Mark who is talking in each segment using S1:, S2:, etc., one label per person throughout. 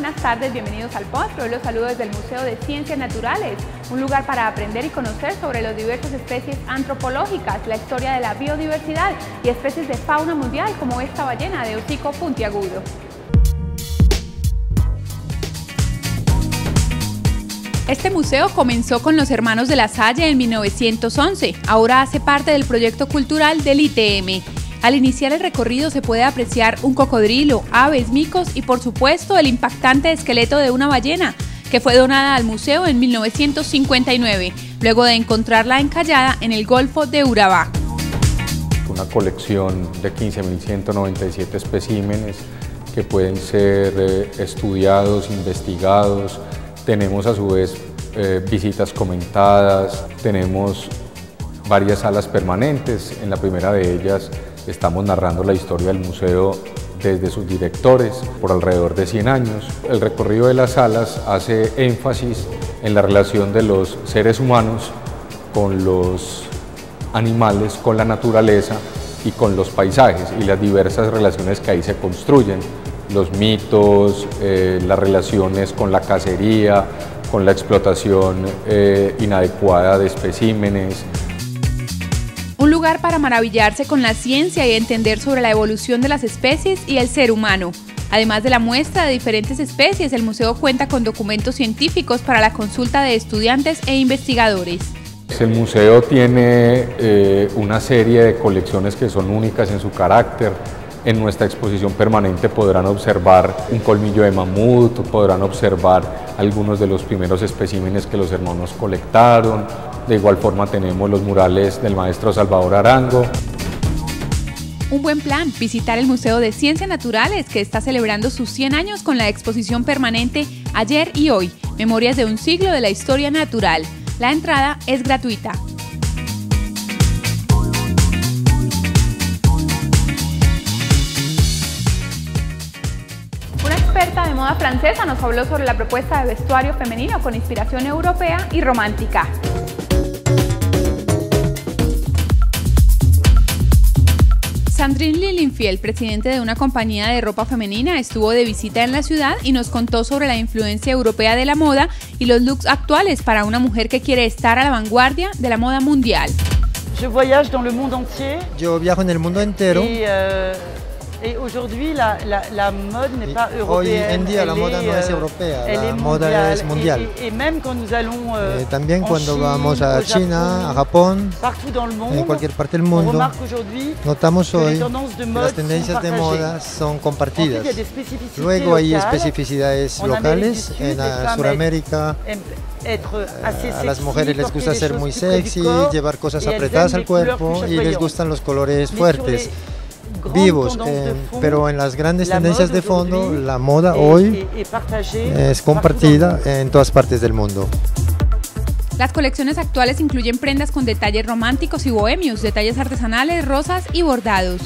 S1: buenas tardes, bienvenidos al post. Hoy los saludo desde el Museo de Ciencias Naturales, un lugar para aprender y conocer sobre las diversas especies antropológicas, la historia de la biodiversidad y especies de fauna mundial como esta ballena de hocico puntiagudo. Este museo comenzó con los hermanos de la Salle en 1911. Ahora hace parte del proyecto cultural del ITM. Al iniciar el recorrido se puede apreciar un cocodrilo, aves, micos y por supuesto el impactante esqueleto de una ballena que fue donada al museo en 1959, luego de encontrarla encallada en el Golfo de Urabá.
S2: Una colección de 15.197 especímenes que pueden ser eh, estudiados, investigados, tenemos a su vez eh, visitas comentadas, tenemos varias salas permanentes. En la primera de ellas estamos narrando la historia del museo desde sus directores por alrededor de 100 años. El recorrido de las salas hace énfasis en la relación de los seres humanos con los animales, con la naturaleza y con los paisajes y las diversas relaciones que ahí se construyen los mitos, eh, las relaciones con la cacería, con la explotación eh, inadecuada de especímenes.
S1: Un lugar para maravillarse con la ciencia y entender sobre la evolución de las especies y el ser humano. Además de la muestra de diferentes especies, el museo cuenta con documentos científicos para la consulta de estudiantes e investigadores.
S2: El museo tiene eh, una serie de colecciones que son únicas en su carácter, en nuestra exposición permanente podrán observar un colmillo de mamut, podrán observar algunos de los primeros especímenes que los hermanos colectaron. De igual forma tenemos los murales del maestro Salvador Arango.
S1: Un buen plan, visitar el Museo de Ciencias Naturales que está celebrando sus 100 años con la exposición permanente Ayer y Hoy, Memorias de un siglo de la historia natural. La entrada es gratuita. experta de moda francesa nos habló sobre la propuesta de vestuario femenino con inspiración europea y romántica. Sandrine Lilienfield, presidente de una compañía de ropa femenina, estuvo de visita en la ciudad y nos contó sobre la influencia europea de la moda y los looks actuales para una mujer que quiere estar a la vanguardia de la moda mundial.
S3: Yo viajo en el mundo entero.
S4: Euh, Et aujourd'hui, la, la, la, mode n'est pas européenne.
S3: Hoy en día la moda no es euh, europea, la moda es mundial.
S4: Et, et, même quand nous allons euh,
S3: eh, también cuando Chine, vamos a China, Japón, a Japón,
S4: partout dans le monde,
S3: en cualquier parte del mundo, notamos hoy que las tendencias de moda son compartidas. En fait, Luego hay especificidades locales en Sudamérica. A las mujeres les gusta ser muy sexy, llevar cosas apretadas al cuerpo y les gustan los colores fuertes vivos, eh, pero en las grandes tendencias de fondo, la moda hoy es compartida en todas partes del mundo.
S1: Las colecciones actuales incluyen prendas con detalles románticos y bohemios, detalles artesanales, rosas y bordados.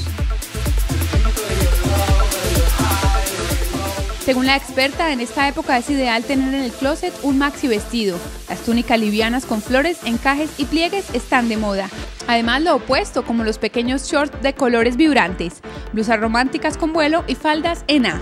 S1: Según la experta, en esta época es ideal tener en el closet un maxi vestido. Túnicas livianas con flores, encajes y pliegues están de moda. Además, lo opuesto, como los pequeños shorts de colores vibrantes, blusas románticas con vuelo y faldas en A.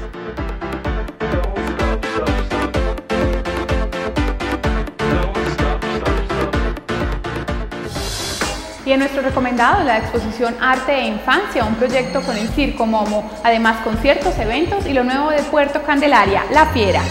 S1: Y en nuestro recomendado, la exposición Arte e Infancia, un proyecto con el Circo Momo, además conciertos, eventos y lo nuevo de Puerto Candelaria, La Fiera.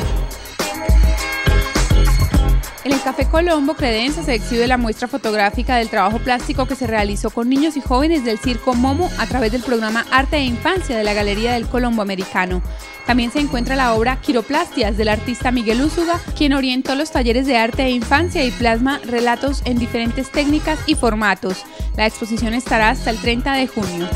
S1: En el Café Colombo Credenza se exhibe la muestra fotográfica del trabajo plástico que se realizó con niños y jóvenes del Circo Momo a través del programa Arte e Infancia de la Galería del Colombo Americano. También se encuentra la obra Quiroplastias del artista Miguel Úsuga, quien orientó los talleres de arte e infancia y plasma relatos en diferentes técnicas y formatos. La exposición estará hasta el 30 de junio.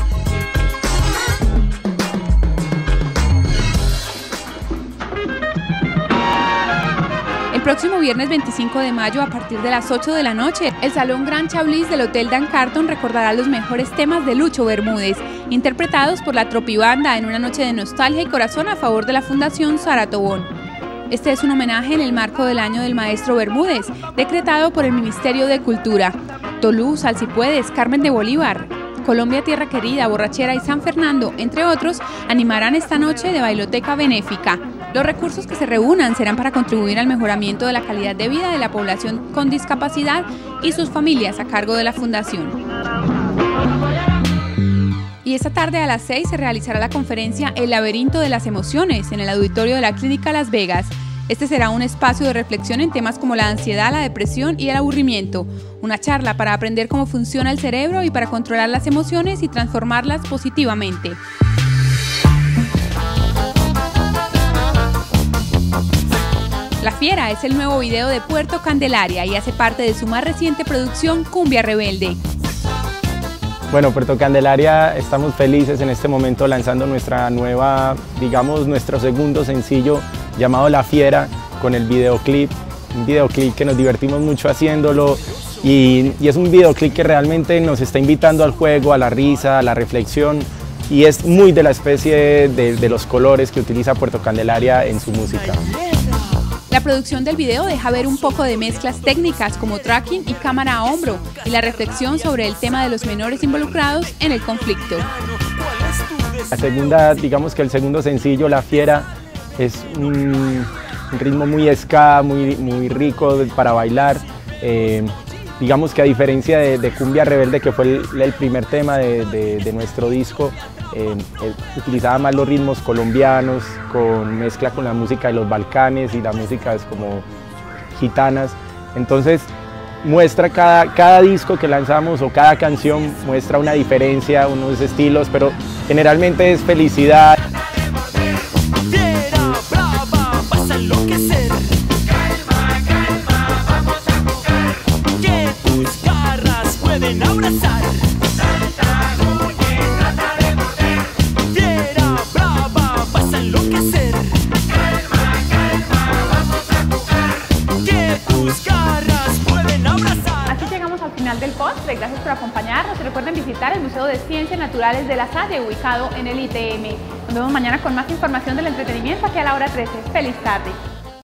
S1: Próximo viernes 25 de mayo a partir de las 8 de la noche, el Salón Gran Chablis del Hotel Dan Carton recordará los mejores temas de Lucho Bermúdez, interpretados por la Tropibanda en una noche de nostalgia y corazón a favor de la Fundación Saratobón. Este es un homenaje en el marco del año del maestro Bermúdez, decretado por el Ministerio de Cultura. Tolú, Salsipuedes, Carmen de Bolívar, Colombia Tierra Querida, Borrachera y San Fernando, entre otros, animarán esta noche de bailoteca benéfica. Los recursos que se reúnan serán para contribuir al mejoramiento de la calidad de vida de la población con discapacidad y sus familias a cargo de la Fundación. Y esta tarde a las 6 se realizará la conferencia El laberinto de las emociones en el auditorio de la Clínica Las Vegas. Este será un espacio de reflexión en temas como la ansiedad, la depresión y el aburrimiento. Una charla para aprender cómo funciona el cerebro y para controlar las emociones y transformarlas positivamente. La Fiera es el nuevo video de Puerto Candelaria y hace parte de su más reciente producción Cumbia Rebelde.
S5: Bueno, Puerto Candelaria estamos felices en este momento lanzando nuestra nueva, digamos, nuestro segundo sencillo llamado La Fiera con el videoclip, un videoclip que nos divertimos mucho haciéndolo y, es un videoclip que realmente nos está invitando al juego, a la risa, a la reflexión y es muy de la especie de, de los colores que utiliza Puerto Candelaria en su música.
S1: La producción del video deja ver un poco de mezclas técnicas como tracking y cámara a hombro y la reflexión sobre el tema de los menores involucrados en el conflicto.
S5: La segunda, digamos que el segundo sencillo, La Fiera, es un ritmo muy ska, muy, muy rico para bailar. Eh, digamos que a diferencia de, Cumbia Rebelde, que fue el, primer tema de nuestro disco, eh, utilizaba más los ritmos colombianos, con mezcla con la música de los Balcanes y la música es como gitanas. Entonces muestra cada, cada disco que lanzamos o cada canción muestra una diferencia, unos estilos, pero generalmente es felicidad.
S1: Del postre. Gracias por acompañarnos recuerden visitar el Museo de Ciencias Naturales de la Salle, ubicado en el ITM. Nos vemos mañana con más información del entretenimiento aquí a la hora 13. ¡Feliz tarde!